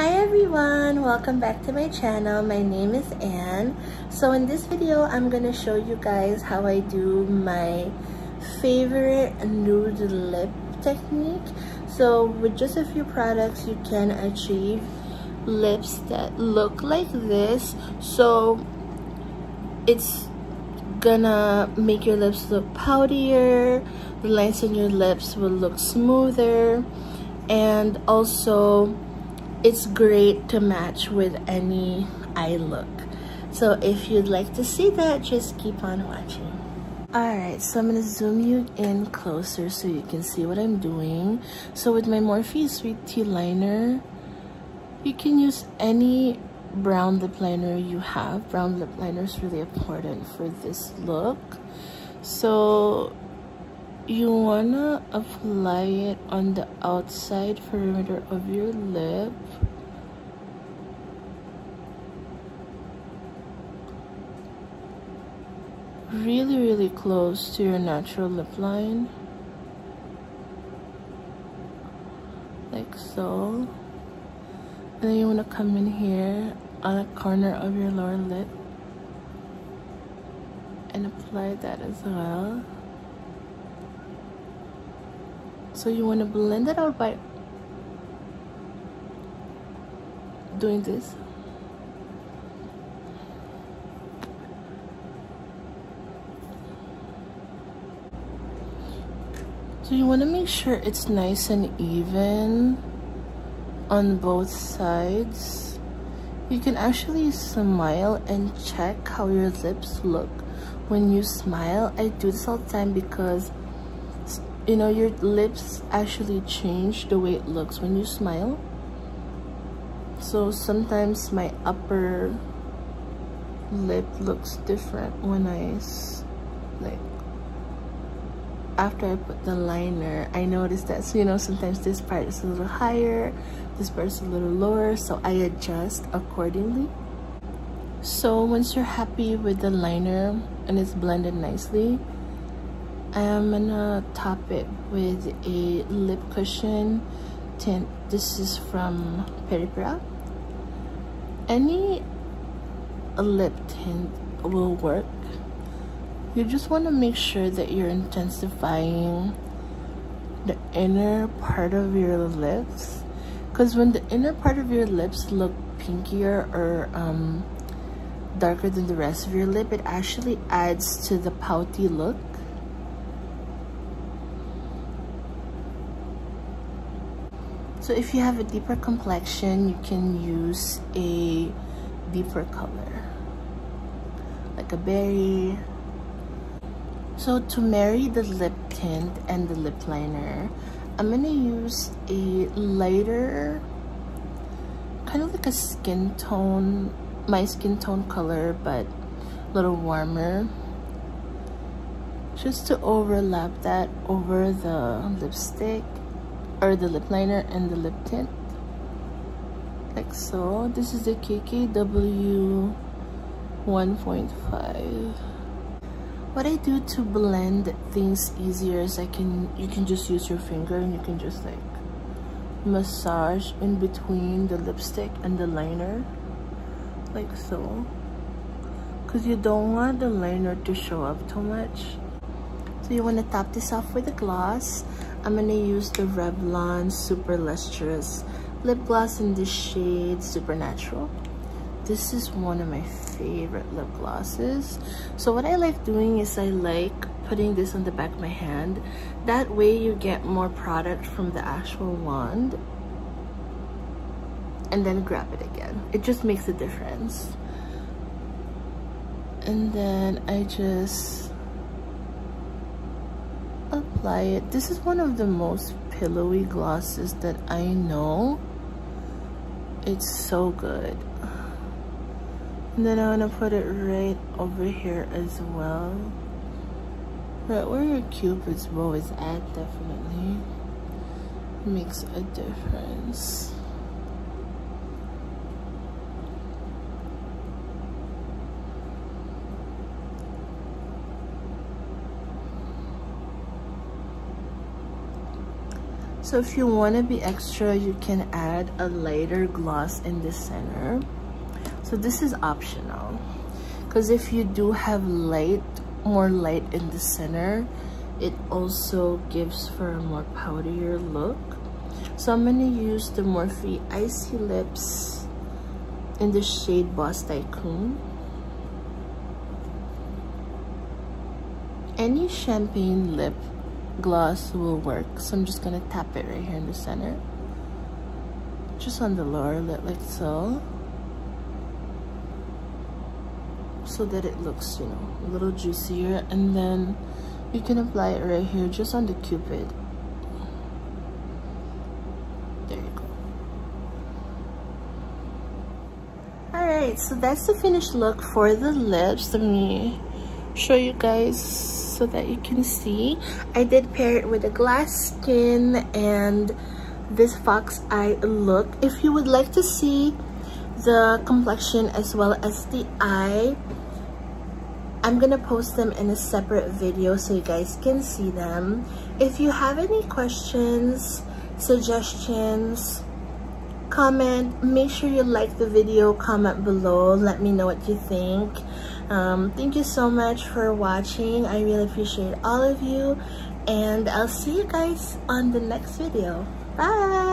Hi everyone, welcome back to my channel. My name is Anne. So in this video, I'm gonna show you guys how I do my favorite nude lip technique. So with just a few products, you can achieve lips that look like this. So it's gonna make your lips look poutier, the lines on your lips will look smoother, and also it's great to match with any eye look. So if you'd like to see that, just keep on watching. Alright, so I'm going to zoom you in closer so you can see what I'm doing. So with my Morphe Sweet Tea Liner, you can use any brown lip liner you have. Brown lip liner is really important for this look. So you wanna apply it on the outside perimeter of your lip? Really really close to your natural lip line. Like so. And then you want to come in here on the corner of your lower lip and apply that as well so you want to blend it out by doing this. So you want to make sure it's nice and even on both sides. You can actually smile and check how your lips look when you smile. I do this all the time because you know your lips actually change the way it looks when you smile. So sometimes my upper lip looks different when I like after I put the liner I noticed that so you know sometimes this part is a little higher this part is a little lower so I adjust accordingly. So once you're happy with the liner and it's blended nicely I'm gonna top it with a lip cushion tint. This is from Peripera. Any lip tint will work. You just want to make sure that you're intensifying the inner part of your lips because when the inner part of your lips look pinkier or um, darker than the rest of your lip it actually adds to the pouty look So if you have a deeper complexion, you can use a deeper color, like a berry. So to marry the lip tint and the lip liner, I'm gonna use a lighter, kind of like a skin tone, my skin tone color, but a little warmer. Just to overlap that over the lipstick or the lip liner and the lip tint. Like so. This is the KKW 1.5 what I do to blend things easier is I can you can just use your finger and you can just like massage in between the lipstick and the liner. Like so. Because you don't want the liner to show up too much. So you want to top this off with a gloss I'm gonna use the Revlon Super Lustrous Lip Gloss in the shade Supernatural. This is one of my favorite lip glosses. So what I like doing is I like putting this on the back of my hand. That way you get more product from the actual wand. And then grab it again. It just makes a difference. And then I just apply it. This is one of the most pillowy glosses that I know. It's so good. And then I'm gonna put it right over here as well. Right where your cupid's bow is at definitely makes a difference. So if you want to be extra, you can add a lighter gloss in the center. So this is optional. Because if you do have light, more light in the center, it also gives for a more powderier look. So I'm going to use the Morphe Icy Lips in the shade Boss Tycoon. Any champagne lip gloss will work. So I'm just gonna tap it right here in the center. Just on the lower lip like so. So that it looks, you know, a little juicier. And then you can apply it right here just on the cupid. There you go. Alright, so that's the finished look for the lips. Let me show you guys so that you can see. I did pair it with a glass skin and this fox eye look. If you would like to see the complexion as well as the eye, I'm gonna post them in a separate video so you guys can see them. If you have any questions, suggestions, comment, make sure you like the video, comment below, let me know what you think. Um, thank you so much for watching. I really appreciate all of you. And I'll see you guys on the next video. Bye!